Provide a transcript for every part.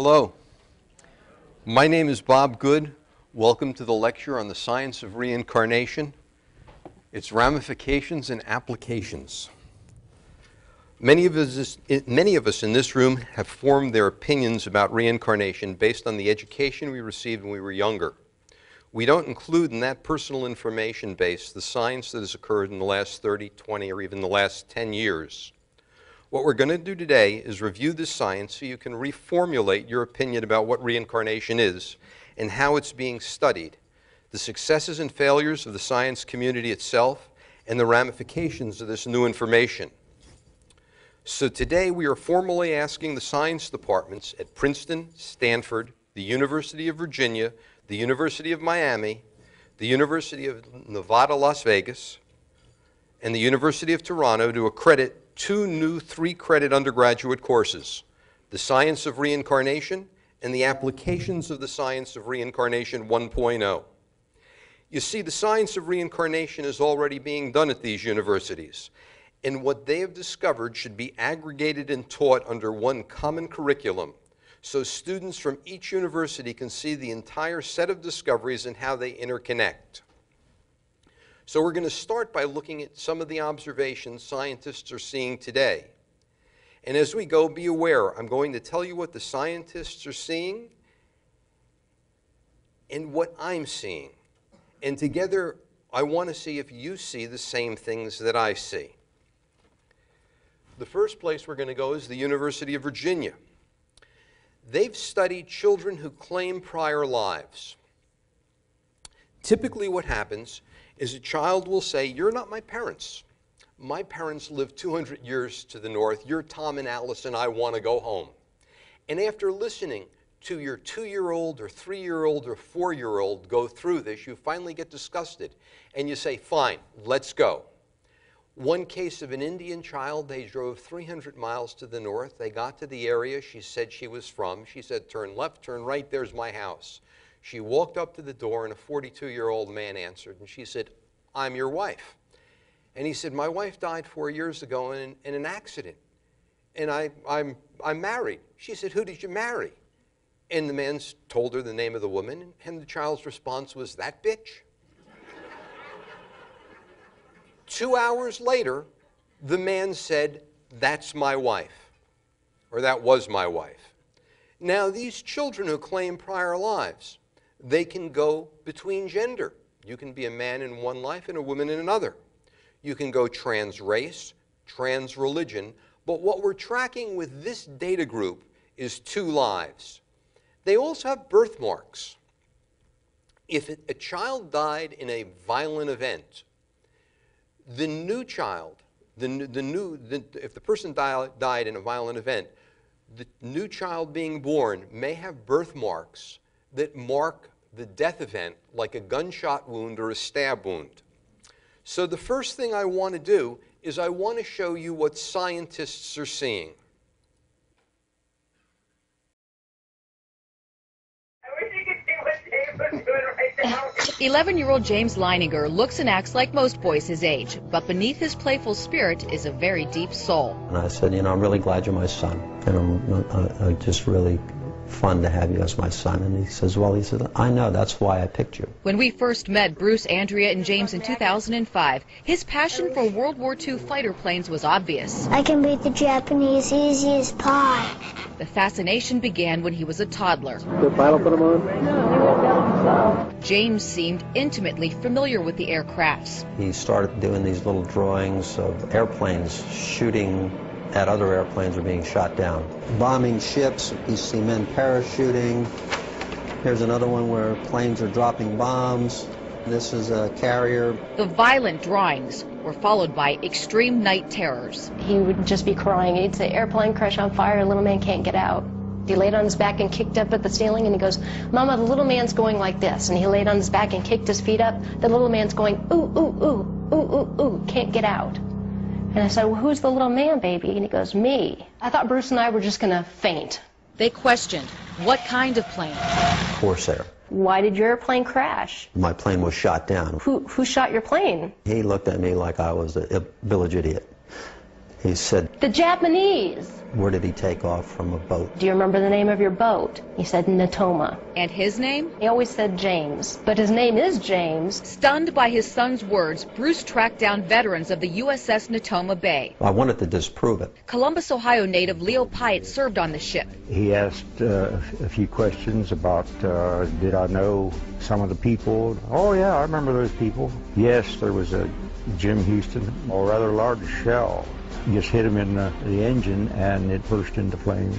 Hello. My name is Bob Good. Welcome to the lecture on the science of reincarnation, its ramifications and applications. Many of, us, many of us in this room have formed their opinions about reincarnation based on the education we received when we were younger. We don't include in that personal information base the science that has occurred in the last 30, 20, or even the last 10 years. What we're going to do today is review this science so you can reformulate your opinion about what reincarnation is and how it's being studied, the successes and failures of the science community itself, and the ramifications of this new information. So today we are formally asking the science departments at Princeton, Stanford, the University of Virginia, the University of Miami, the University of Nevada, Las Vegas, and the University of Toronto to accredit two new three credit undergraduate courses the Science of Reincarnation and the Applications of the Science of Reincarnation 1.0. You see, the science of reincarnation is already being done at these universities, and what they have discovered should be aggregated and taught under one common curriculum so students from each university can see the entire set of discoveries and how they interconnect. So we're going to start by looking at some of the observations scientists are seeing today. And as we go, be aware, I'm going to tell you what the scientists are seeing and what I'm seeing. And together, I want to see if you see the same things that I see. The first place we're going to go is the University of Virginia. They've studied children who claim prior lives. Typically, what happens is a child will say, You're not my parents. My parents lived 200 years to the north. You're Tom and Alice, and I want to go home. And after listening to your two year old or three year old or four year old go through this, you finally get disgusted and you say, Fine, let's go. One case of an Indian child, they drove 300 miles to the north. They got to the area she said she was from. She said, Turn left, turn right, there's my house. She walked up to the door, and a 42 year old man answered, and she said, I'm your wife. And he said, My wife died four years ago in, in an accident, and I, I'm, I'm married. She said, Who did you marry? And the man told her the name of the woman, and the child's response was, That bitch. Two hours later, the man said, That's my wife, or that was my wife. Now, these children who claim prior lives, they can go between gender. You can be a man in one life and a woman in another. You can go trans race, trans religion, but what we're tracking with this data group is two lives. They also have birthmarks. If a child died in a violent event, the new child, the, the new, the, if the person die, died in a violent event, the new child being born may have birthmarks that mark the death event like a gunshot wound or a stab wound. So the first thing I want to do is I want to show you what scientists are seeing. 11-year-old James Leininger looks and acts like most boys his age, but beneath his playful spirit is a very deep soul. And I said, you know, I'm really glad you're my son, and I'm uh, uh, just really fun to have you as my son. And he says, well, he said, I know, that's why I picked you. When we first met Bruce, Andrea, and James in 2005, his passion for World War II fighter planes was obvious. I can beat the Japanese easy as pie. The fascination began when he was a toddler. The pilot put him on? James seemed intimately familiar with the aircrafts. He started doing these little drawings of airplanes shooting at other airplanes are being shot down. Bombing ships, you see men parachuting. Here's another one where planes are dropping bombs. This is a carrier. The violent drawings were followed by extreme night terrors. He would just be crying. He'd say, airplane crash on fire, little man can't get out. He laid on his back and kicked up at the ceiling and he goes, Mama, the little man's going like this. And he laid on his back and kicked his feet up. The little man's going, ooh, ooh, ooh, ooh, ooh, ooh, can't get out. And I said, well, who's the little man, baby? And he goes, me. I thought Bruce and I were just going to faint. They questioned, what kind of plane? Corsair. Why did your plane crash? My plane was shot down. Who, who shot your plane? He looked at me like I was a, a village idiot. He said, The Japanese. where did he take off from a boat? Do you remember the name of your boat? He said Natoma. And his name? He always said James, but his name is James. Stunned by his son's words, Bruce tracked down veterans of the USS Natoma Bay. I wanted to disprove it. Columbus, Ohio native Leo Pyatt served on the ship. He asked uh, a few questions about uh, did I know some of the people? Oh, yeah, I remember those people. Yes, there was a Jim Houston, a rather large shell. Just hit him in the, the engine and it burst into flames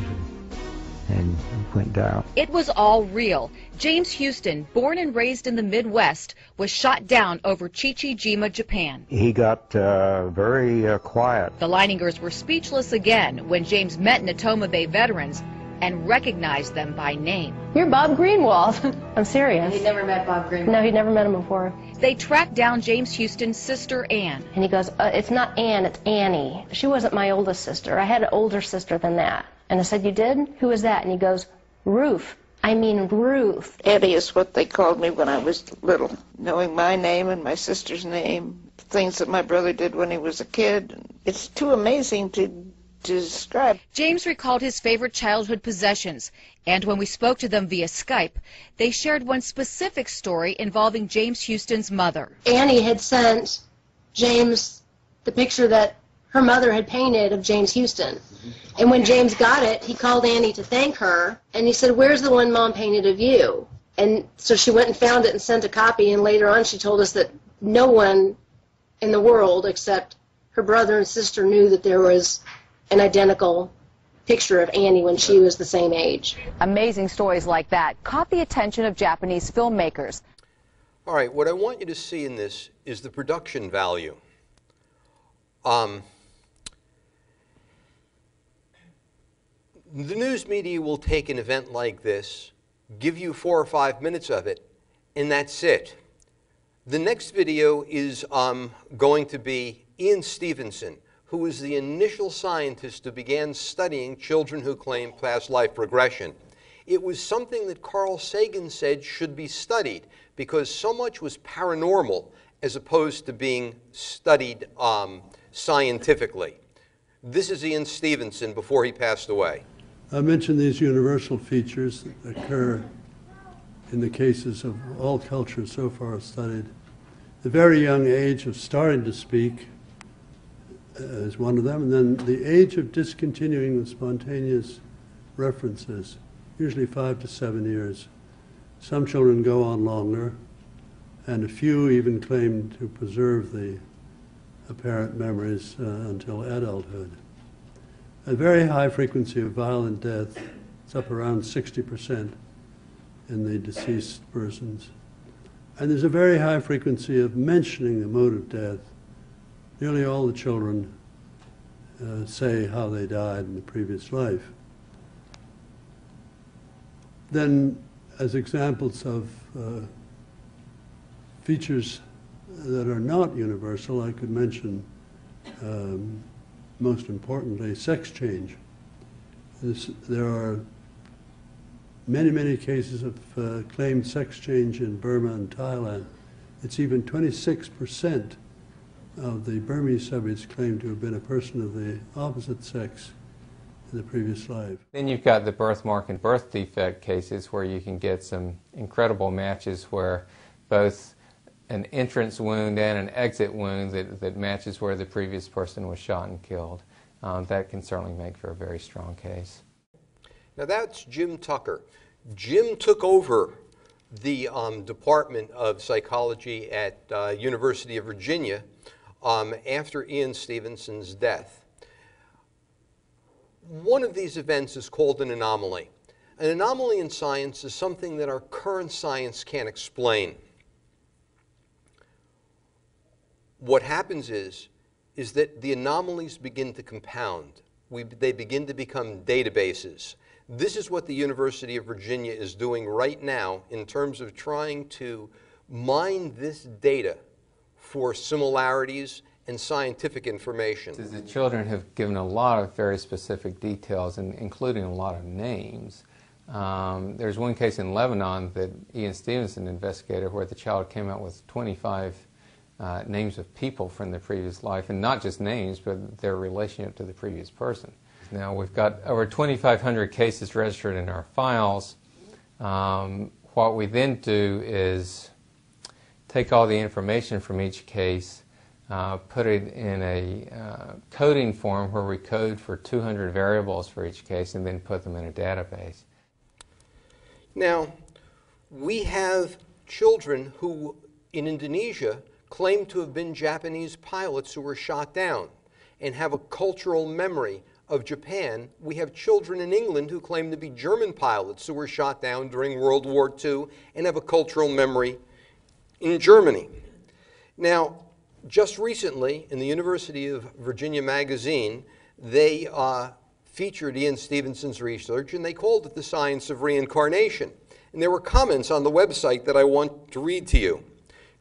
and, and went down. It was all real. James Houston, born and raised in the Midwest, was shot down over Chichijima, Japan. He got uh, very uh, quiet. The Leiningers were speechless again when James met Natoma Bay veterans and recognized them by name. You're Bob Greenwald. I'm serious. He'd never met Bob Greenwald. No, he'd never met him before. They tracked down James Houston's sister, Anne. And he goes, uh, It's not Anne, it's Annie. She wasn't my oldest sister. I had an older sister than that. And I said, You did? Who is that? And he goes, Ruth. I mean Ruth. Eddie is what they called me when I was little. Knowing my name and my sister's name, things that my brother did when he was a kid. It's too amazing to to describe. James recalled his favorite childhood possessions, and when we spoke to them via Skype, they shared one specific story involving James Houston's mother. Annie had sent James the picture that her mother had painted of James Houston. And when James got it, he called Annie to thank her, and he said, Where's the one mom painted of you? And so she went and found it and sent a copy, and later on she told us that no one in the world except her brother and sister knew that there was an identical picture of Annie when she was the same age. Amazing stories like that caught the attention of Japanese filmmakers. All right, what I want you to see in this is the production value. Um, the news media will take an event like this, give you four or five minutes of it, and that's it. The next video is um, going to be Ian Stevenson, who was the initial scientist who began studying children who claim past life regression. It was something that Carl Sagan said should be studied because so much was paranormal as opposed to being studied um, scientifically. This is Ian Stevenson before he passed away. I mentioned these universal features that occur in the cases of all cultures so far studied. The very young age of starting to speak uh, is one of them, and then the age of discontinuing the spontaneous references, usually five to seven years. Some children go on longer, and a few even claim to preserve the apparent memories uh, until adulthood. A very high frequency of violent death, it's up around 60% in the deceased persons. And there's a very high frequency of mentioning the mode of death. Nearly all the children uh, say how they died in the previous life. Then, as examples of uh, features that are not universal, I could mention, um, most importantly, sex change. This, there are many, many cases of uh, claimed sex change in Burma and Thailand. It's even 26% of the Burmese subjects claimed to have been a person of the opposite sex in the previous life. Then you've got the birthmark and birth defect cases where you can get some incredible matches where both an entrance wound and an exit wound that, that matches where the previous person was shot and killed. Um, that can certainly make for a very strong case. Now that's Jim Tucker. Jim took over the um, Department of Psychology at uh, University of Virginia um, after Ian Stevenson's death. One of these events is called an anomaly. An anomaly in science is something that our current science can't explain. What happens is, is that the anomalies begin to compound. We, they begin to become databases. This is what the University of Virginia is doing right now in terms of trying to mine this data for similarities and scientific information. The children have given a lot of very specific details, and including a lot of names. Um, there's one case in Lebanon that Ian Stevenson investigated where the child came out with 25 uh, names of people from the previous life, and not just names, but their relationship to the previous person. Now, we've got over 2,500 cases registered in our files. Um, what we then do is take all the information from each case, uh, put it in a uh, coding form where we code for 200 variables for each case, and then put them in a database. Now, we have children who, in Indonesia, claim to have been Japanese pilots who were shot down and have a cultural memory of Japan. We have children in England who claim to be German pilots who were shot down during World War II and have a cultural memory in Germany. Now, just recently in the University of Virginia magazine, they uh, featured Ian Stevenson's research and they called it the science of reincarnation. And there were comments on the website that I want to read to you.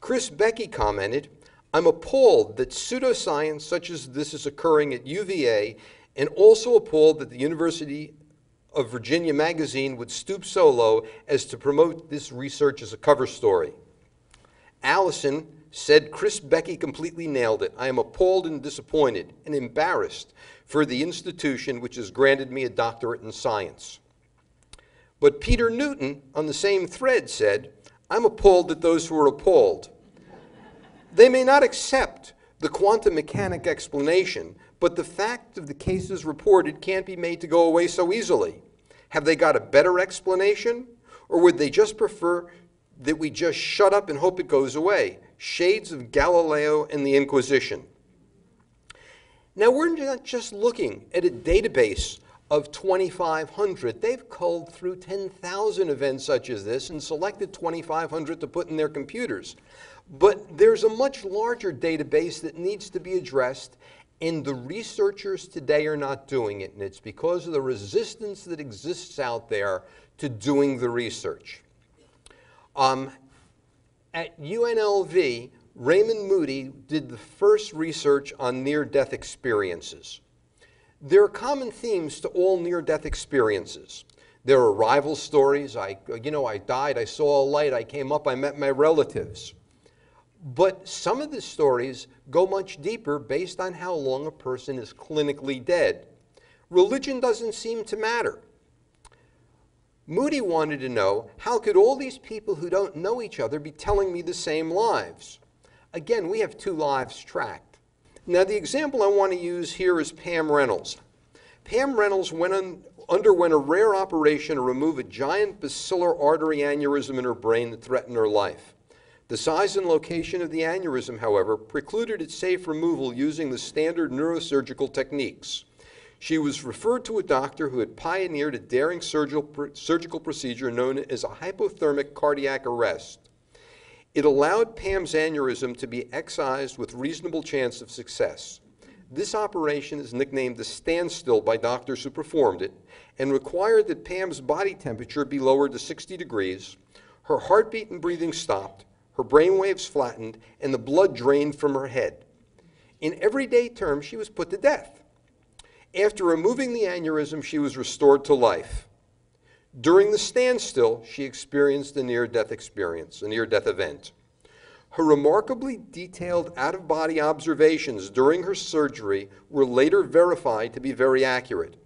Chris Becky commented, I'm appalled that pseudoscience such as this is occurring at UVA and also appalled that the University of Virginia magazine would stoop so low as to promote this research as a cover story. Allison said Chris Becky completely nailed it. I am appalled and disappointed and embarrassed for the institution which has granted me a doctorate in science. But Peter Newton, on the same thread, said, I'm appalled at those who are appalled. They may not accept the quantum mechanic explanation, but the fact of the cases reported can't be made to go away so easily. Have they got a better explanation? Or would they just prefer that we just shut up and hope it goes away? Shades of Galileo and the Inquisition. Now, we're not just looking at a database of 2,500. They've culled through 10,000 events such as this and selected 2,500 to put in their computers. But there's a much larger database that needs to be addressed, and the researchers today are not doing it, and it's because of the resistance that exists out there to doing the research. Um, at UNLV, Raymond Moody did the first research on near death experiences. There are common themes to all near death experiences. There are rival stories. I, you know, I died, I saw a light, I came up, I met my relatives. But some of the stories go much deeper based on how long a person is clinically dead. Religion doesn't seem to matter. Moody wanted to know how could all these people who don't know each other be telling me the same lives? Again, we have two lives tracked. Now, the example I want to use here is Pam Reynolds. Pam Reynolds went underwent a rare operation to remove a giant basilar artery aneurysm in her brain that threatened her life. The size and location of the aneurysm, however, precluded its safe removal using the standard neurosurgical techniques. She was referred to a doctor who had pioneered a daring surgical, procedure known as a hypothermic cardiac arrest. It allowed Pam's aneurysm to be excised with reasonable chance of success. This operation is nicknamed the standstill by doctors who performed it and required that Pam's body temperature be lowered to 60 degrees, her heartbeat and breathing stopped, her brain waves flattened, and the blood drained from her head. In everyday terms, she was put to death. After removing the aneurysm, she was restored to life. During the standstill, she experienced a near death experience, a near death event. Her remarkably detailed out of body observations during her surgery were later verified to be very accurate.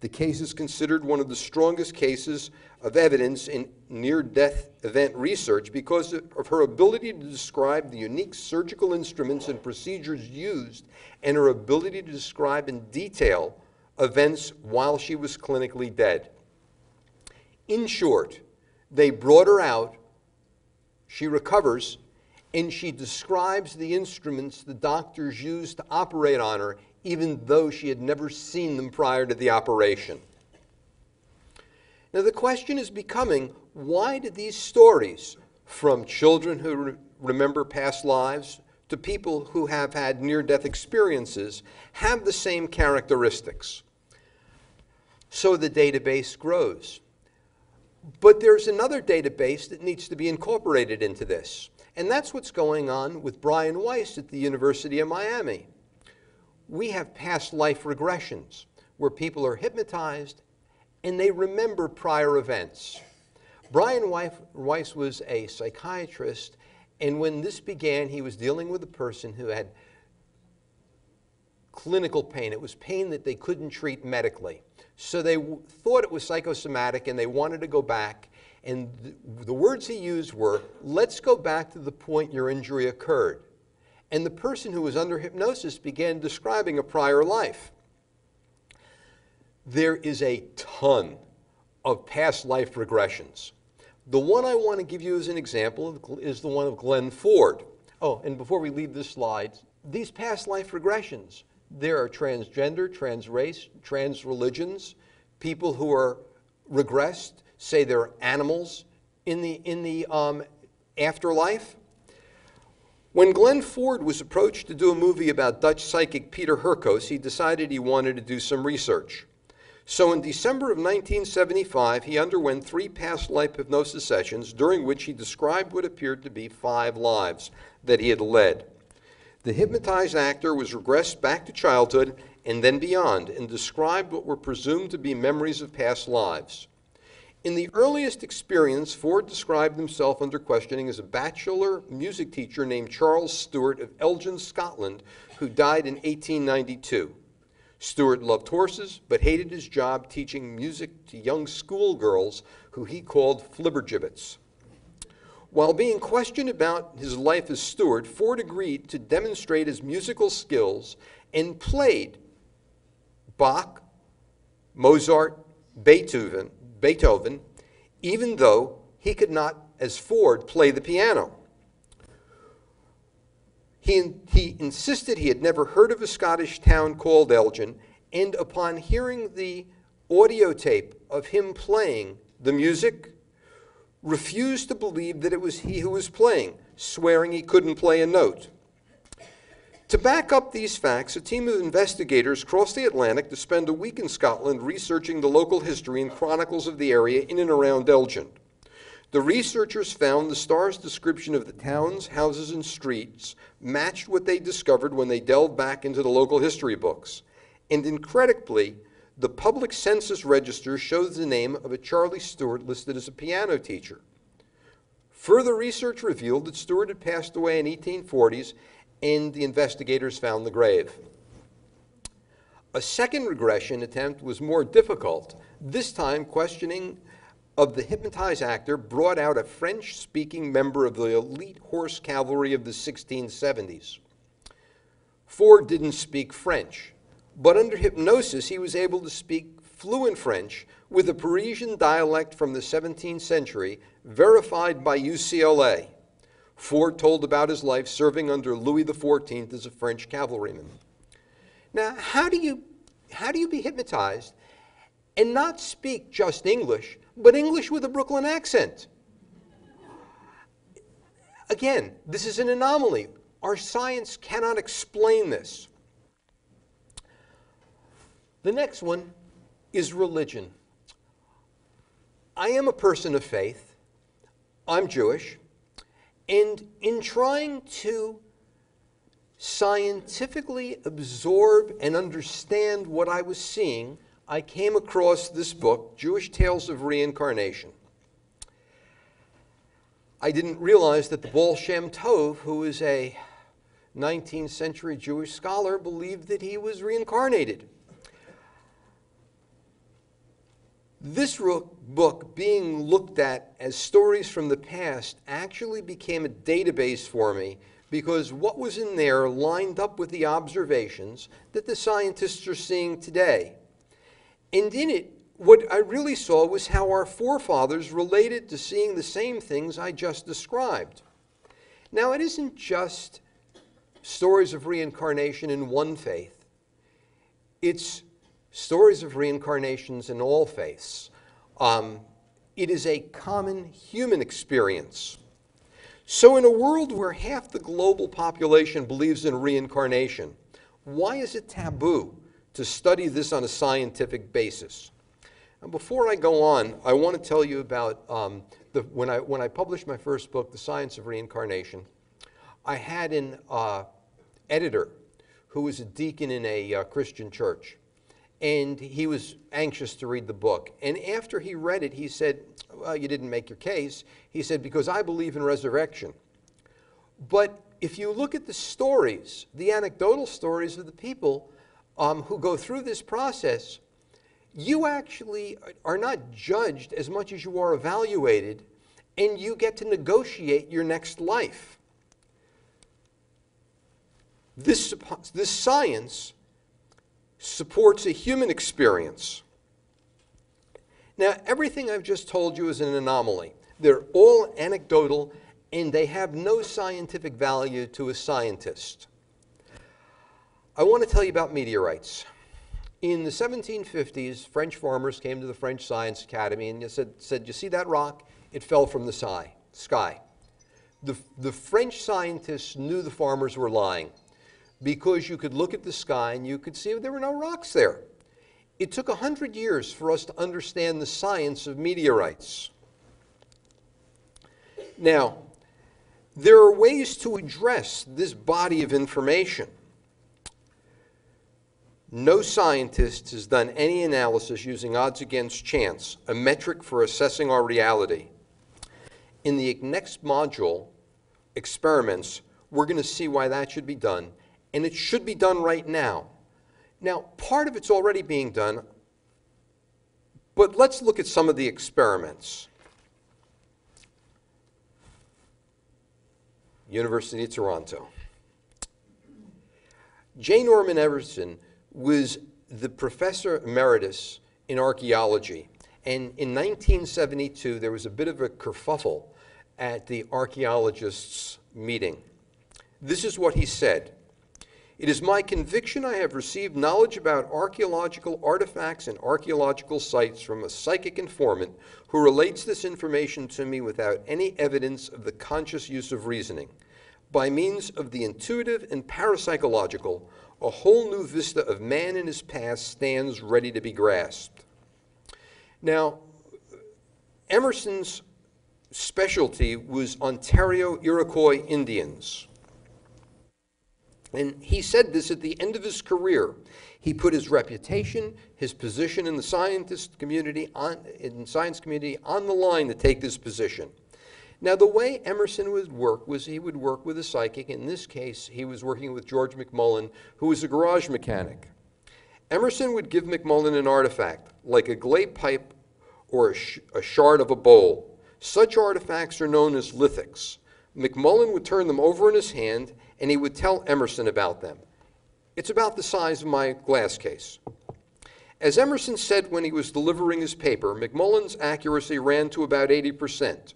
The case is considered one of the strongest cases of evidence in near death event research because of her ability to describe the unique surgical instruments and procedures used and her ability to describe in detail events while she was clinically dead. In short, they brought her out, she recovers, and she describes the instruments the doctors used to operate on her, even though she had never seen them prior to the operation. Now, the question is becoming why do these stories, from children who re- remember past lives to people who have had near death experiences, have the same characteristics? So the database grows. But there's another database that needs to be incorporated into this, and that's what's going on with Brian Weiss at the University of Miami. We have past life regressions where people are hypnotized and they remember prior events. Brian Weiss was a psychiatrist And when this began, he was dealing with a person who had clinical pain. It was pain that they couldn't treat medically. So they thought it was psychosomatic and they wanted to go back. And th- the words he used were, let's go back to the point your injury occurred. And the person who was under hypnosis began describing a prior life. There is a ton of past life regressions. The one I want to give you as an example is the one of Glenn Ford. Oh, and before we leave this slide, these past life regressions, there are transgender, trans race, trans religions, people who are regressed, say they're animals in the, in the um, afterlife. When Glenn Ford was approached to do a movie about Dutch psychic Peter Hurkos, he decided he wanted to do some research. So in December of 1975, he underwent three past life hypnosis sessions during which he described what appeared to be five lives that he had led. The hypnotized actor was regressed back to childhood and then beyond and described what were presumed to be memories of past lives. In the earliest experience, Ford described himself under questioning as a bachelor music teacher named Charles Stewart of Elgin, Scotland, who died in 1892. Stewart loved horses, but hated his job teaching music to young schoolgirls who he called flibbergibbets. While being questioned about his life as Stewart, Ford agreed to demonstrate his musical skills and played Bach, Mozart, Beethoven, Beethoven, even though he could not, as Ford, play the piano. He, he insisted he had never heard of a Scottish town called Elgin, and upon hearing the audio tape of him playing the music, refused to believe that it was he who was playing, swearing he couldn't play a note. To back up these facts, a team of investigators crossed the Atlantic to spend a week in Scotland researching the local history and chronicles of the area in and around Elgin. The researchers found the star's description of the towns, houses, and streets matched what they discovered when they delved back into the local history books. And incredibly, the public census register shows the name of a Charlie Stewart listed as a piano teacher. Further research revealed that Stewart had passed away in 1840s, and the investigators found the grave. A second regression attempt was more difficult, this time questioning of the hypnotized actor brought out a French speaking member of the elite horse cavalry of the 1670s. Ford didn't speak French, but under hypnosis, he was able to speak fluent French with a Parisian dialect from the 17th century, verified by UCLA. Ford told about his life serving under Louis XIV as a French cavalryman. Now, how do you, how do you be hypnotized and not speak just English, but English with a Brooklyn accent. Again, this is an anomaly. Our science cannot explain this. The next one is religion. I am a person of faith. I'm Jewish. And in trying to scientifically absorb and understand what I was seeing, I came across this book, Jewish Tales of Reincarnation. I didn't realize that the Baal Shem Tov, who is a 19th century Jewish scholar, believed that he was reincarnated. This book, being looked at as stories from the past, actually became a database for me because what was in there lined up with the observations that the scientists are seeing today. And in it, what I really saw was how our forefathers related to seeing the same things I just described. Now, it isn't just stories of reincarnation in one faith, it's stories of reincarnations in all faiths. Um, it is a common human experience. So, in a world where half the global population believes in reincarnation, why is it taboo to study this on a scientific basis. And before I go on, I want to tell you about um, the, when, I, when I published my first book, The Science of Reincarnation, I had an uh, editor who was a deacon in a uh, Christian church. And he was anxious to read the book. And after he read it, he said, Well, you didn't make your case. He said, Because I believe in resurrection. But if you look at the stories, the anecdotal stories of the people um, who go through this process, you actually are not judged as much as you are evaluated, and you get to negotiate your next life. This, this science supports a human experience. Now, everything I've just told you is an anomaly. They're all anecdotal and they have no scientific value to a scientist. I want to tell you about meteorites. In the 1750s, French farmers came to the French Science Academy and said, said You see that rock? It fell from the sky. The, the French scientists knew the farmers were lying because you could look at the sky and you could see there were no rocks there. It took 100 years for us to understand the science of meteorites. Now, there are ways to address this body of information. No scientist has done any analysis using odds against chance, a metric for assessing our reality. In the next module, experiments, we're going to see why that should be done and it should be done right now. Now, part of it's already being done, but let's look at some of the experiments. University of Toronto. J. Norman Emerson was the professor emeritus in archaeology. And in 1972, there was a bit of a kerfuffle at the archaeologists' meeting. This is what he said it is my conviction I have received knowledge about archaeological artifacts and archaeological sites from a psychic informant who relates this information to me without any evidence of the conscious use of reasoning. By means of the intuitive and parapsychological, a whole new vista of man and his past stands ready to be grasped. Now, Emerson's specialty was Ontario Iroquois Indians. And he said this at the end of his career. He put his reputation, his position in the scientist community, on, in science community, on the line to take this position. Now, the way Emerson would work was he would work with a psychic. In this case, he was working with George McMullen, who was a garage mechanic. Emerson would give McMullen an artifact, like a glaze pipe or a, sh a shard of a bowl. Such artifacts are known as lithics. McMullen would turn them over in his hand and he would tell Emerson about them. It's about the size of my glass case. As Emerson said when he was delivering his paper, McMullen's accuracy ran to about 80%.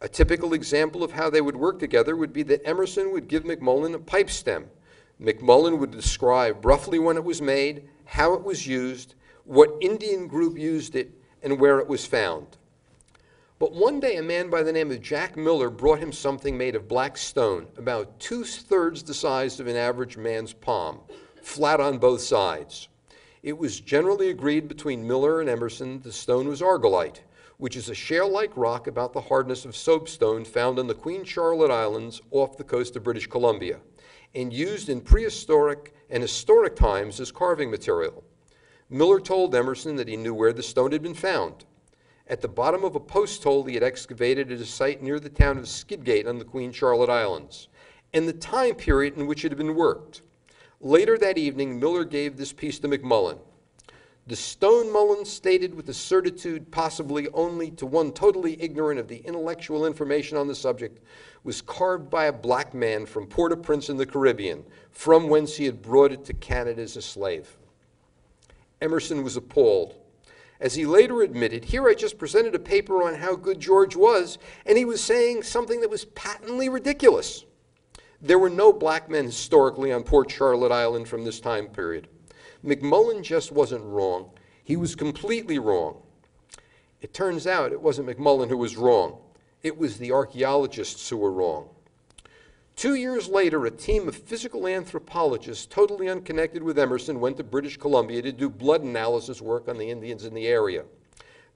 A typical example of how they would work together would be that Emerson would give McMullen a pipe stem. McMullen would describe roughly when it was made, how it was used, what Indian group used it, and where it was found. But one day, a man by the name of Jack Miller brought him something made of black stone, about two thirds the size of an average man's palm, flat on both sides. It was generally agreed between Miller and Emerson the stone was argillite, which is a shale like rock about the hardness of soapstone found on the Queen Charlotte Islands off the coast of British Columbia, and used in prehistoric and historic times as carving material. Miller told Emerson that he knew where the stone had been found at the bottom of a post hole he had excavated at a site near the town of Skidegate on the Queen Charlotte Islands, and the time period in which it had been worked. Later that evening, Miller gave this piece to McMullen. The stone Mullen stated with a certitude possibly only to one totally ignorant of the intellectual information on the subject was carved by a black man from Port-au-Prince in the Caribbean, from whence he had brought it to Canada as a slave. Emerson was appalled. As he later admitted, here I just presented a paper on how good George was, and he was saying something that was patently ridiculous. There were no black men historically on Port Charlotte Island from this time period. McMullen just wasn't wrong. He was completely wrong. It turns out it wasn't McMullen who was wrong. It was the archaeologists who were wrong. Two years later, a team of physical anthropologists, totally unconnected with Emerson, went to British Columbia to do blood analysis work on the Indians in the area.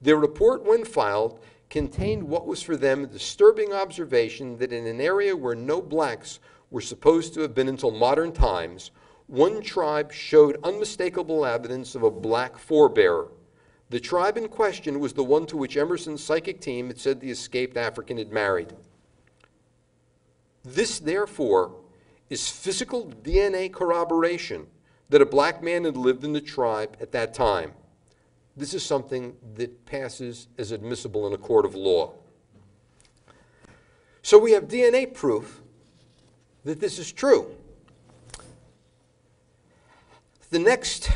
Their report, when filed, contained what was for them a disturbing observation that in an area where no blacks were supposed to have been until modern times, one tribe showed unmistakable evidence of a black forebearer. The tribe in question was the one to which Emerson's psychic team had said the escaped African had married. This, therefore, is physical DNA corroboration that a black man had lived in the tribe at that time. This is something that passes as admissible in a court of law. So we have DNA proof that this is true. The next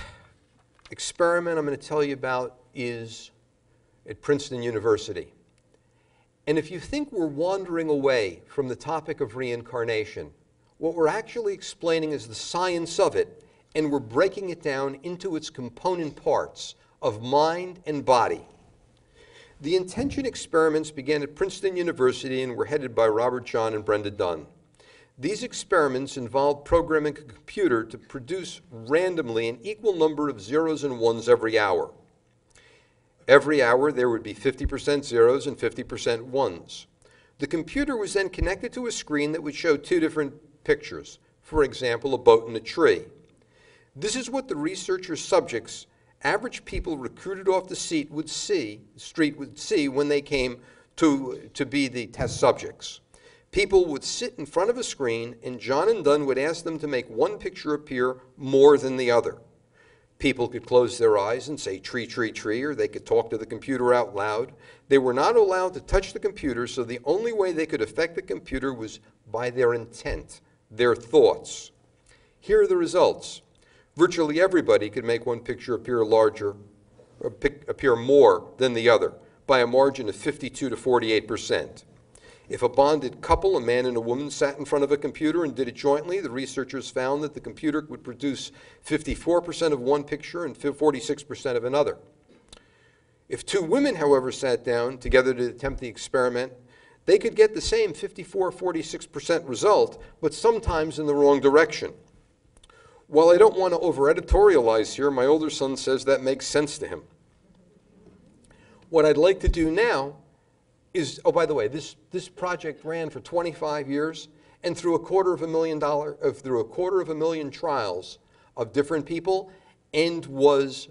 experiment I'm going to tell you about is at Princeton University. And if you think we're wandering away from the topic of reincarnation, what we're actually explaining is the science of it, and we're breaking it down into its component parts of mind and body. The intention experiments began at Princeton University and were headed by Robert Jahn and Brenda Dunne. These experiments involved programming a computer to produce randomly an equal number of zeros and ones every hour. Every hour there would be 50% zeros and 50% ones. The computer was then connected to a screen that would show two different pictures, for example, a boat and a tree. This is what the researcher subjects, average people recruited off the seat would see, street would see when they came to, to be the test subjects. People would sit in front of a screen and Jahn and Dunne would ask them to make one picture appear more than the other. People could close their eyes and say tree, tree, tree, or they could talk to the computer out loud. They were not allowed to touch the computer, so the only way they could affect the computer was by their intent, their thoughts. Here are the results. Virtually everybody could make one picture appear larger, or pic- appear more than the other, by a margin of 52 to 48 percent. If a bonded couple, a man and a woman, sat in front of a computer and did it jointly, the researchers found that the computer would produce 54% of one picture and 46% of another. If two women, however, sat down together to attempt the experiment, they could get the same 54 46% result, but sometimes in the wrong direction. While I don't want to over editorialize here, my older son says that makes sense to him. What I'd like to do now is, oh, by the way, this, this project ran for 25 years and through a quarter of a million dollar, uh, through a quarter of a million trials of different people and was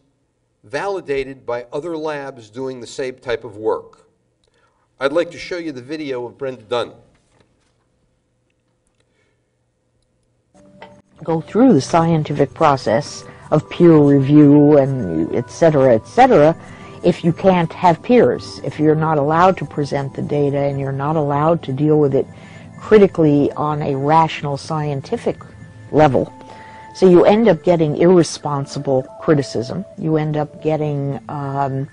validated by other labs doing the same type of work. I'd like to show you the video of Brenda Dunne. Go through the scientific process of peer review and et cetera, et cetera, if you can't have peers, if you're not allowed to present the data and you're not allowed to deal with it critically on a rational scientific level. So you end up getting irresponsible criticism. You end up getting um,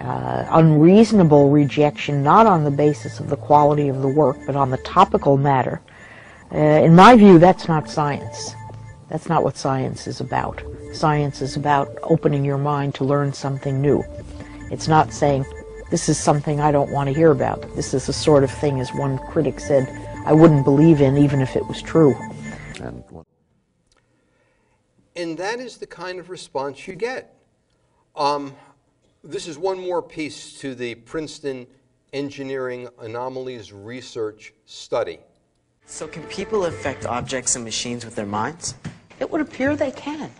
uh, unreasonable rejection, not on the basis of the quality of the work, but on the topical matter. Uh, in my view, that's not science. That's not what science is about. Science is about opening your mind to learn something new. It's not saying, this is something I don't want to hear about. This is the sort of thing, as one critic said, I wouldn't believe in even if it was true. And that is the kind of response you get. Um, this is one more piece to the Princeton Engineering Anomalies Research Study. So, can people affect objects and machines with their minds? It would appear they can.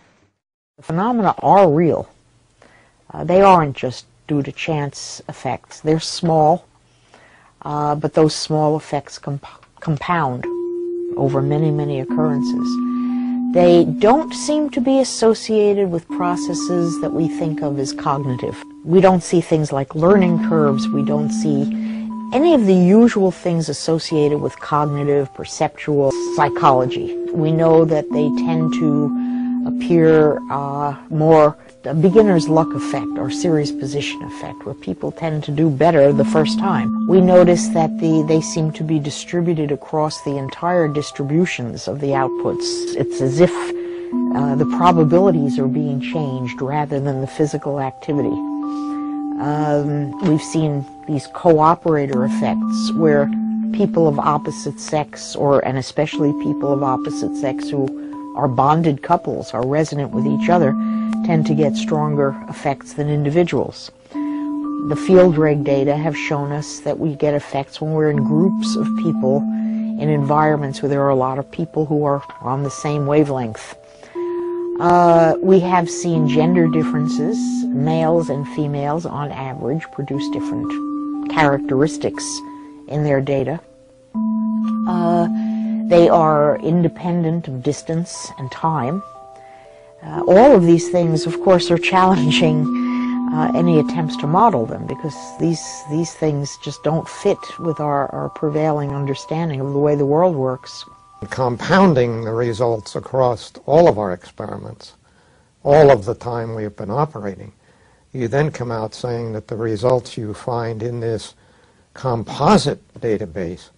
The phenomena are real. Uh, they aren't just due to chance effects. They're small, uh, but those small effects comp compound over many, many occurrences. They don't seem to be associated with processes that we think of as cognitive. We don't see things like learning curves. We don't see any of the usual things associated with cognitive, perceptual psychology. We know that they tend to appear uh, more a beginner's luck effect or series position effect where people tend to do better the first time. We notice that the, they seem to be distributed across the entire distributions of the outputs. It's as if uh, the probabilities are being changed rather than the physical activity. Um, we've seen these cooperator effects where people of opposite sex or and especially people of opposite sex who are bonded couples are resonant with each other tend to get stronger effects than individuals. The field reg data have shown us that we get effects when we're in groups of people in environments where there are a lot of people who are on the same wavelength. Uh, we have seen gender differences. Males and females, on average, produce different characteristics in their data. Uh, they are independent of distance and time. Uh, all of these things, of course, are challenging uh, any attempts to model them because these, these things just don't fit with our, our prevailing understanding of the way the world works. Compounding the results across all of our experiments, all of the time we've been operating, you then come out saying that the results you find in this composite database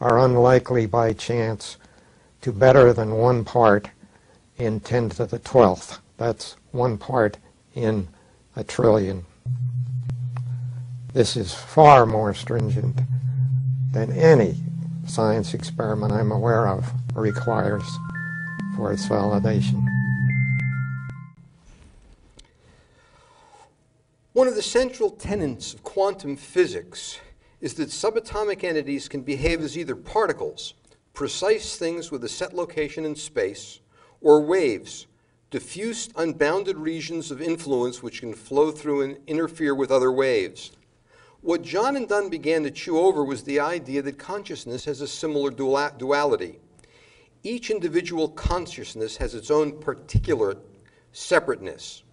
are unlikely by chance to better than one part in 10 to the 12th. That's one part in a trillion. This is far more stringent than any science experiment I'm aware of requires for its validation. One of the central tenets of quantum physics is that subatomic entities can behave as either particles, precise things with a set location in space, or waves, diffuse unbounded regions of influence which can flow through and interfere with other waves. What Jahn and Dunne began to chew over was the idea that consciousness has a similar duality. Each individual consciousness has its own particular separateness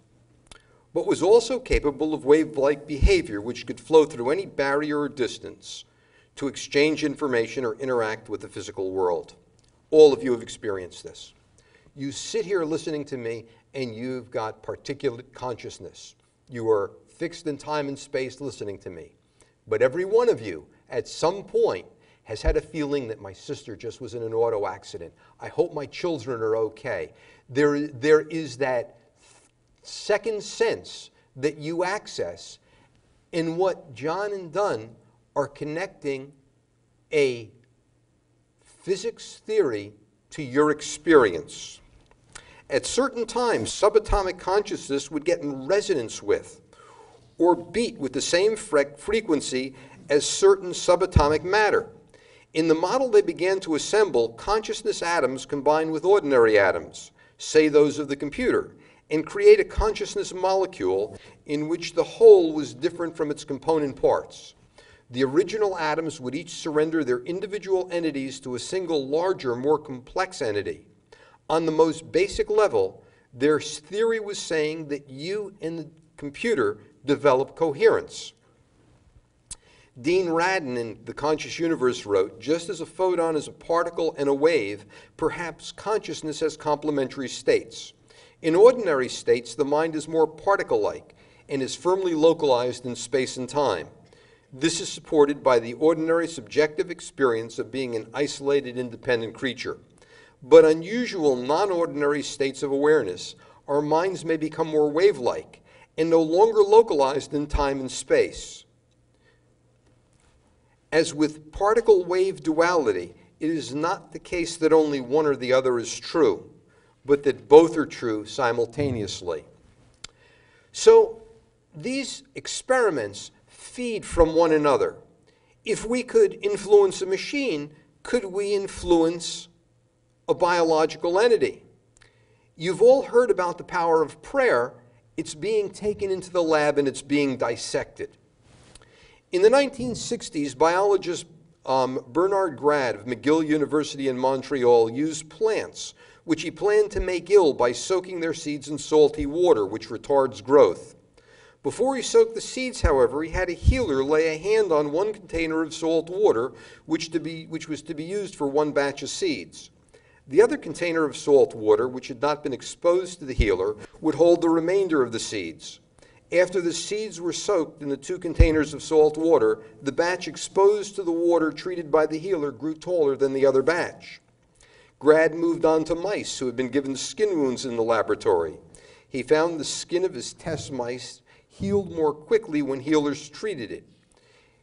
but was also capable of wave-like behavior which could flow through any barrier or distance to exchange information or interact with the physical world. All of you have experienced this. You sit here listening to me and you've got particulate consciousness. You are fixed in time and space listening to me. But every one of you, at some point, has had a feeling that my sister just was in an auto accident. I hope my children are okay. There, there is that second sense that you access in what Jahn and Dunne are connecting a physics theory to your experience. At certain times, subatomic consciousness would get in resonance with or beat with the same fre- frequency as certain subatomic matter. In the model they began to assemble, consciousness atoms combine with ordinary atoms, say those of the computer, and create a consciousness molecule in which the whole was different from its component parts. The original atoms would each surrender their individual entities to a single larger, more complex entity. On the most basic level, their theory was saying that you and the computer develop coherence. Dean Radin in The Conscious Universe wrote Just as a photon is a particle and a wave, perhaps consciousness has complementary states. In ordinary states, the mind is more particle like and is firmly localized in space and time. This is supported by the ordinary subjective experience of being an isolated, independent creature. But unusual, non ordinary states of awareness, our minds may become more wave like and no longer localized in time and space. As with particle wave duality, it is not the case that only one or the other is true but that both are true simultaneously. So these experiments feed from one another. If we could influence a machine, could we influence a biological entity? You've all heard about the power of prayer. It's being taken into the lab and it's being dissected. In the 1960s, biologist um, Bernard Grad of McGill University in Montreal used plants which he planned to make ill by soaking their seeds in salty water, which retards growth. Before he soaked the seeds, however, he had a healer lay a hand on one container of salt water, which, to be, which was to be used for one batch of seeds. The other container of salt water, which had not been exposed to the healer, would hold the remainder of the seeds. After the seeds were soaked in the two containers of salt water, the batch exposed to the water treated by the healer grew taller than the other batch. Grad moved on to mice who had been given skin wounds in the laboratory. He found the skin of his test mice healed more quickly when healers treated it.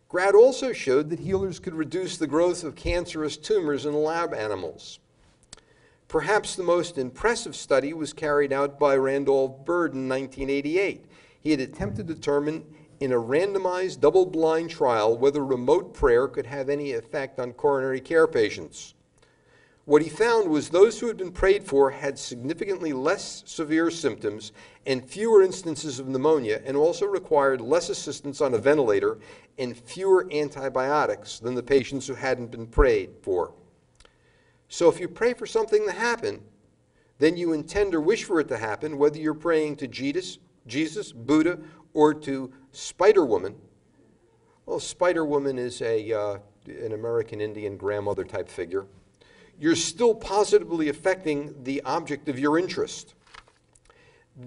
Grad also showed that healers could reduce the growth of cancerous tumors in lab animals. Perhaps the most impressive study was carried out by Randolph Byrd in 1988. He had attempted to determine in a randomized double blind trial whether remote prayer could have any effect on coronary care patients. What he found was those who had been prayed for had significantly less severe symptoms and fewer instances of pneumonia, and also required less assistance on a ventilator and fewer antibiotics than the patients who hadn't been prayed for. So if you pray for something to happen, then you intend or wish for it to happen, whether you're praying to Jesus, Jesus, Buddha, or to Spider Woman. Well, Spider Woman is a, uh, an American Indian grandmother type figure. You're still positively affecting the object of your interest.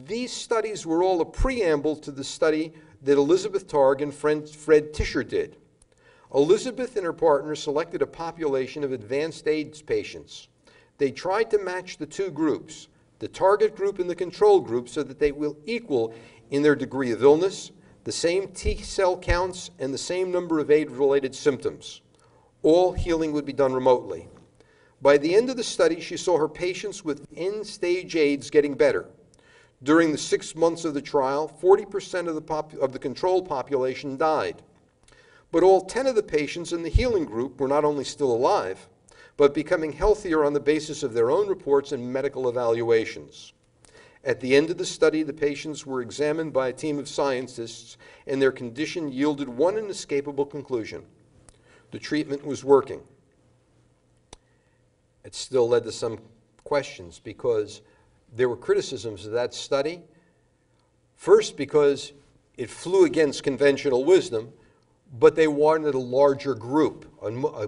These studies were all a preamble to the study that Elizabeth Targ and Fred Sicher did. Elizabeth and her partner selected a population of advanced AIDS patients. They tried to match the two groups, the target group and the control group, so that they will equal in their degree of illness, the same T cell counts, and the same number of AIDS related symptoms. All healing would be done remotely. By the end of the study, she saw her patients with end stage AIDS getting better. During the six months of the trial, 40% of the, of the control population died. But all 10 of the patients in the healing group were not only still alive, but becoming healthier on the basis of their own reports and medical evaluations. At the end of the study, the patients were examined by a team of scientists, and their condition yielded one inescapable conclusion the treatment was working. It still led to some questions because there were criticisms of that study. First, because it flew against conventional wisdom, but they wanted a larger group,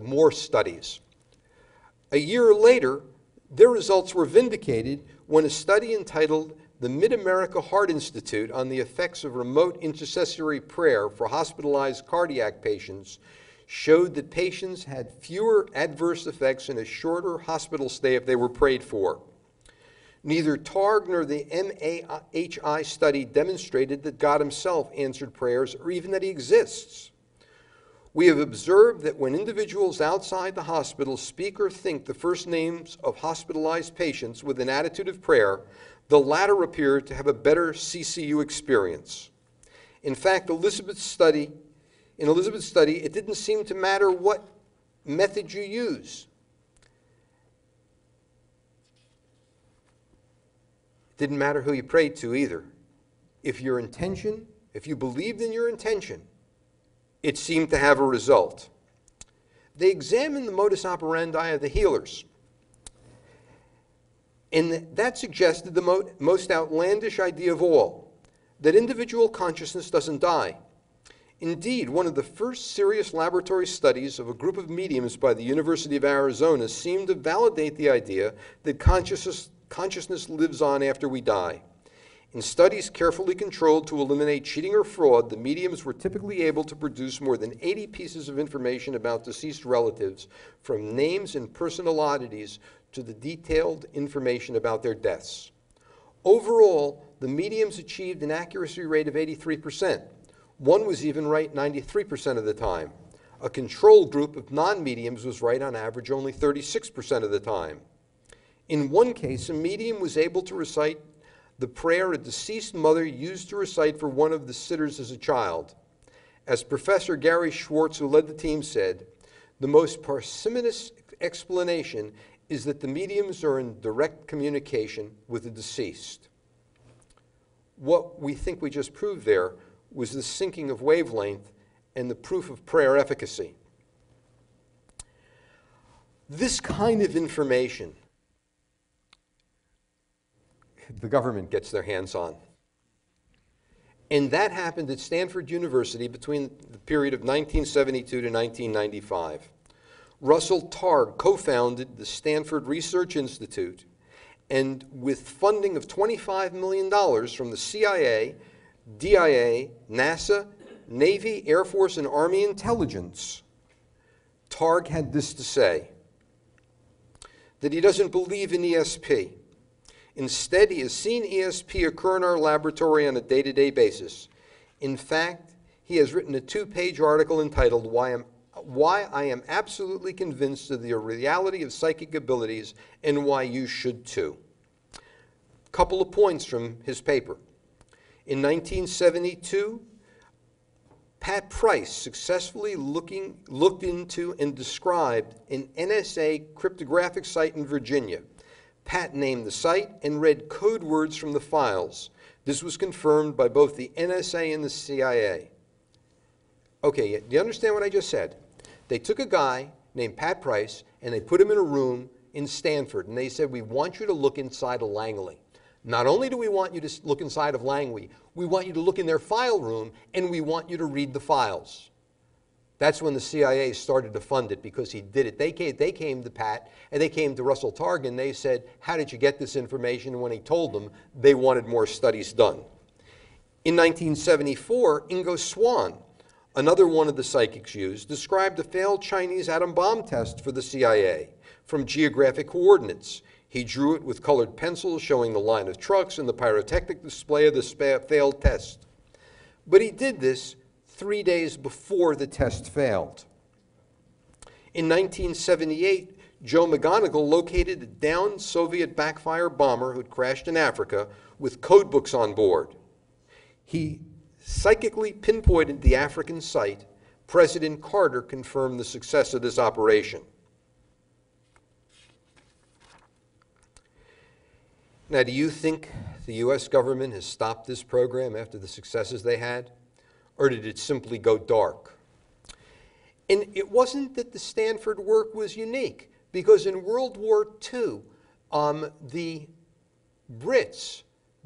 more studies. A year later, their results were vindicated when a study entitled the Mid America Heart Institute on the effects of remote intercessory prayer for hospitalized cardiac patients showed that patients had fewer adverse effects and a shorter hospital stay if they were prayed for. Neither Targ nor the MAHI study demonstrated that God Himself answered prayers or even that He exists. We have observed that when individuals outside the hospital speak or think the first names of hospitalized patients with an attitude of prayer, the latter appear to have a better CCU experience. In fact, Elizabeth's study, in Elizabeth's study, it didn't seem to matter what method you use. It didn't matter who you prayed to either. If your intention, if you believed in your intention, it seemed to have a result. They examined the modus operandi of the healers. And that suggested the mo- most outlandish idea of all that individual consciousness doesn't die. Indeed, one of the first serious laboratory studies of a group of mediums by the University of Arizona seemed to validate the idea that consciousness, consciousness lives on after we die. In studies carefully controlled to eliminate cheating or fraud, the mediums were typically able to produce more than 80 pieces of information about deceased relatives, from names and personal oddities to the detailed information about their deaths. Overall, the mediums achieved an accuracy rate of 83%. One was even right 93% of the time. A control group of non mediums was right on average only 36% of the time. In one case, a medium was able to recite the prayer a deceased mother used to recite for one of the sitters as a child. As Professor Gary Schwartz, who led the team, said, the most parsimonious explanation is that the mediums are in direct communication with the deceased. What we think we just proved there was the syncing of wavelength and the proof of prayer efficacy. This kind of information the government gets their hands on. And that happened at Stanford University between the period of 1972 to 1995. Russell Targ co founded the Stanford Research Institute, and with funding of $25 million from the CIA, DIA, NASA, Navy, Air Force, and Army intelligence, Targ had this to say that he doesn't believe in ESP Instead, he has seen ESP occur in our laboratory on a day to day basis. In fact, he has written a two page article entitled Why, I'm, Why I Am Absolutely Convinced of the Reality of Psychic Abilities and Why You Should Too. Couple of points from his paper. In 1972, Pat Price successfully looking, looked into and described an NSA cryptographic site in Virginia Pat named the site and read code words from the files. This was confirmed by both the NSA and the CIA. Okay, do you understand what I just said? They took a guy named Pat Price and they put him in a room in Stanford, and they said, We want you to look inside of Langley. Not only do we want you to look inside of Langley, we want you to look in their file room and we want you to read the files. That's when the CIA started to fund it because he did it. They came, they came to Pat and they came to Russell Targan. They said, How did you get this information? And when he told them, they wanted more studies done. In 1974, Ingo Swann, another one of the psychics used, described a failed Chinese atom bomb test for the CIA from geographic coordinates. He drew it with colored pencils showing the line of trucks and the pyrotechnic display of the failed test. But he did this three days before the test failed. In 1978, Joe McMoneagle located a downed Soviet backfire bomber who'd crashed in Africa with codebooks on board. He psychically pinpointed the African site. President Carter confirmed the success of this operation. Now, do you think the U.S. government has stopped this program after the successes they had? Or did it simply go dark? And it wasn't that the Stanford work was unique, because in World War II, um, the Brits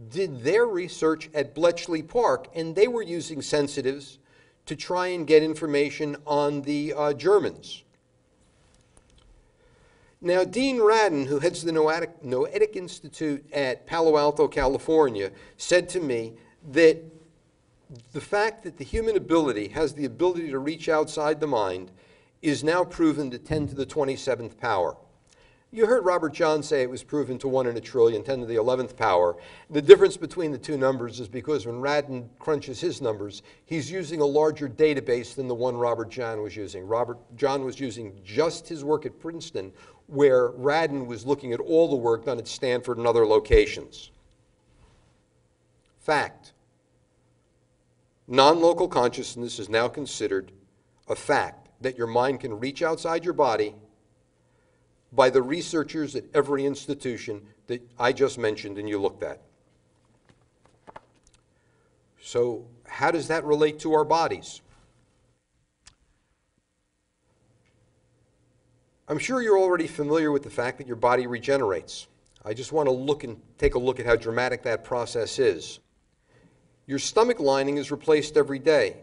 did their research at Bletchley Park, and they were using sensitives to try and get information on the uh, Germans. Now, Dean Radin, who heads the Noetic, Noetic Institute at Palo Alto, California, said to me that the fact that the human ability has the ability to reach outside the mind is now proven to 10 to the 27th power. You heard Robert Jahn say it was proven to 1 in a trillion, 10 to the 11th power. The difference between the two numbers is because when Radin crunches his numbers, he's using a larger database than the one Robert Jahn was using. Robert Jahn was using just his work at Princeton, where Radin was looking at all the work done at Stanford and other locations. Fact. Non local consciousness is now considered a fact that your mind can reach outside your body by the researchers at every institution that I just mentioned and you looked at. So, how does that relate to our bodies? I'm sure you're already familiar with the fact that your body regenerates. I just want to look and take a look at how dramatic that process is. Your stomach lining is replaced every day.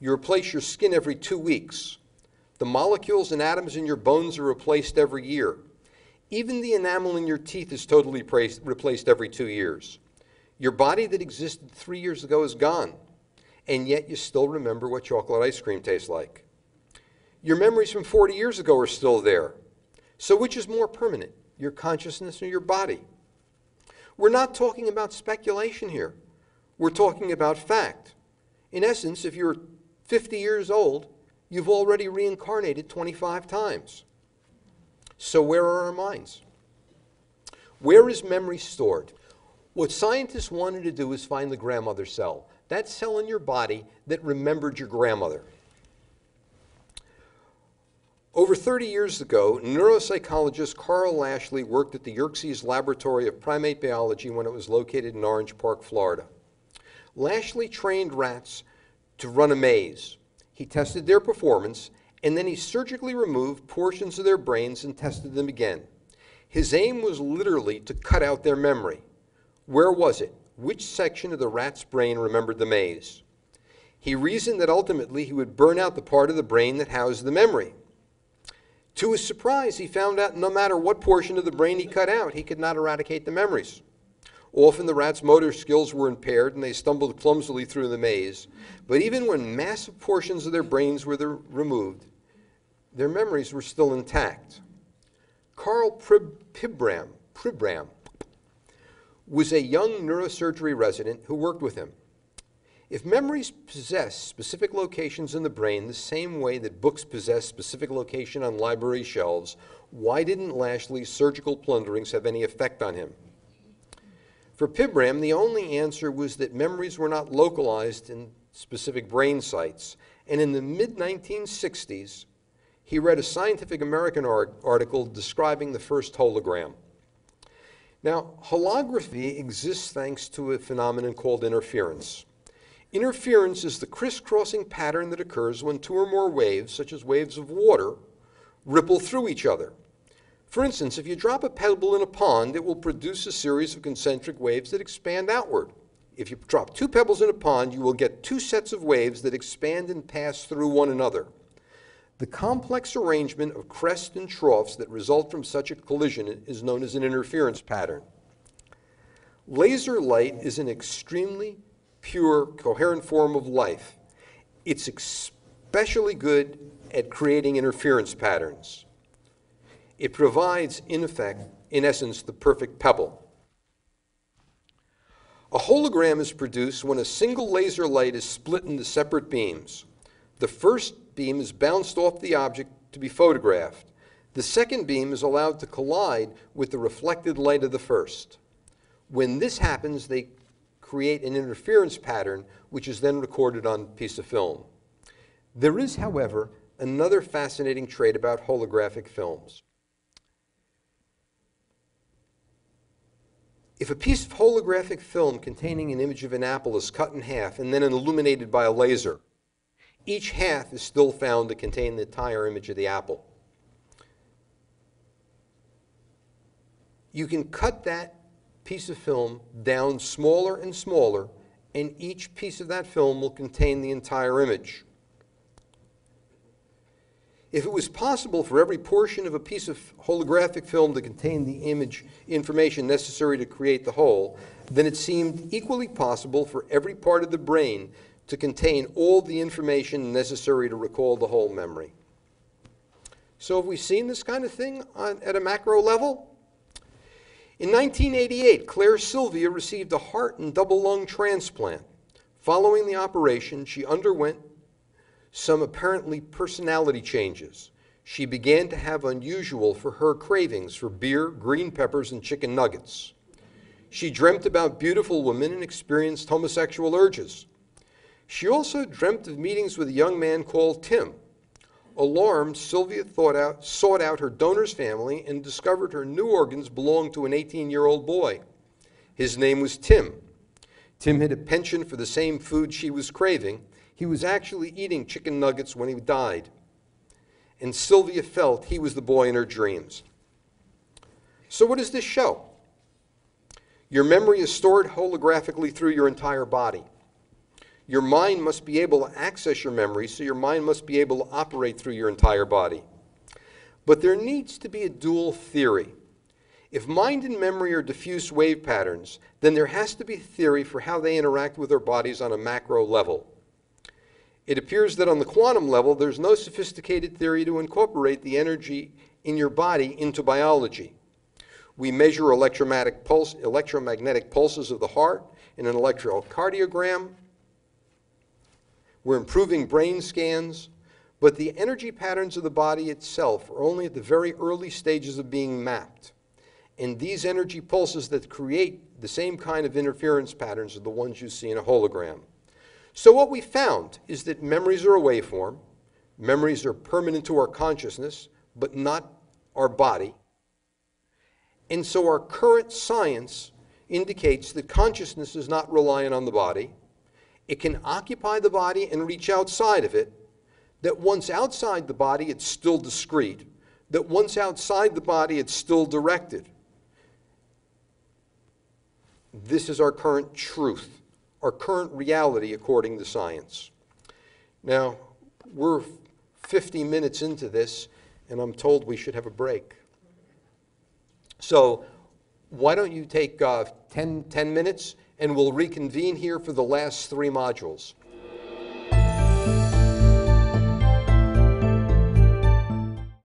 You replace your skin every two weeks. The molecules and atoms in your bones are replaced every year. Even the enamel in your teeth is totally replaced every two years. Your body that existed three years ago is gone, and yet you still remember what chocolate ice cream tastes like. Your memories from 40 years ago are still there. So, which is more permanent, your consciousness or your body? We're not talking about speculation here. We're talking about fact. In essence, if you're 50 years old, you've already reincarnated 25 times. So, where are our minds? Where is memory stored? What scientists wanted to do is find the grandmother cell, that cell in your body that remembered your grandmother. Over 30 years ago, neuropsychologist Karl Lashley worked at the Yerkes Laboratory of Primate Biology when it was located in Orange Park, Florida. Lashley trained rats to run a maze. He tested their performance, and then he surgically removed portions of their brains and tested them again. His aim was literally to cut out their memory. Where was it? Which section of the rat's brain remembered the maze? He reasoned that ultimately he would burn out the part of the brain that housed the memory. To his surprise, he found out no matter what portion of the brain he cut out, he could not eradicate the memories. Often the rat's motor skills were impaired and they stumbled clumsily through the maze. But even when massive portions of their brains were removed, their memories were still intact. Karl Pribram, Pribram was a young neurosurgery resident who worked with him. If memories possess specific locations in the brain the same way that books possess specific location on library shelves, why didn't Lashley's surgical plunderings have any effect on him? For Pribram, the only answer was that memories were not localized in specific brain sites. And in the mid 1960s, he read a Scientific American article describing the first hologram. Now, holography exists thanks to a phenomenon called interference. Interference is the crisscrossing pattern that occurs when two or more waves, such as waves of water, ripple through each other. For instance, if you drop a pebble in a pond, it will produce a series of concentric waves that expand outward. If you drop two pebbles in a pond, you will get two sets of waves that expand and pass through one another. The complex arrangement of crests and troughs that result from such a collision is known as an interference pattern. Laser light is an extremely pure, coherent form of life. It's especially good at creating interference patterns. It provides, in effect, in essence, the perfect pebble. A hologram is produced when a single laser light is split into separate beams. The first beam is bounced off the object to be photographed. The second beam is allowed to collide with the reflected light of the first. When this happens, they create an interference pattern, which is then recorded on a piece of film. There is, however, another fascinating trait about holographic films. If a piece of holographic film containing an image of an apple is cut in half and then illuminated by a laser, each half is still found to contain the entire image of the apple. You can cut that piece of film down smaller and smaller, and each piece of that film will contain the entire image. If it was possible for every portion of a piece of holographic film to contain the image information necessary to create the whole, then it seemed equally possible for every part of the brain to contain all the information necessary to recall the whole memory. So have we seen this kind of thing on, at a macro level? In 1988, Claire Sylvia received a heart and double lung transplant. Following the operation, she underwent some apparently personality changes. She began to have unusual for her cravings for beer, green peppers, and chicken nuggets. She dreamt about beautiful women and experienced homosexual urges. She also dreamt of meetings with a young man called Tim. Alarmed, Sylvia out, sought out her donor's family and discovered her new organs belonged to an 18 year old boy. His name was Tim. Tim had a penchant for the same food she was craving, he was actually eating chicken nuggets when he died. And Sylvia felt he was the boy in her dreams. So, what does this show? Your memory is stored holographically through your entire body. Your mind must be able to access your memory, so your mind must be able to operate through your entire body. But there needs to be a dual theory. If mind and memory are diffuse wave patterns, then there has to be theory for how they interact with our bodies on a macro level. It appears that on the quantum level, there's no sophisticated theory to incorporate the energy in your body into biology. We measure electromagnetic, pulse, electromagnetic pulses of the heart in an electrocardiogram. We're improving brain scans, but the energy patterns of the body itself are only at the very early stages of being mapped. And these energy pulses that create the same kind of interference patterns are the ones you see in a hologram. So what we found is that memories are a waveform. Memories are permanent to our consciousness, but not our body. And so our current science indicates that consciousness is not reliant on the body. It can occupy the body and reach outside of it. That once outside the body, it's still discrete. That once outside the body, it's still directed. This is our current truth our current reality according to science. Now, we're 50 minutes into this, and I'm told we should have a break. So, why don't you take uh, 10, 10 minutes and we'll reconvene here for the last three modules.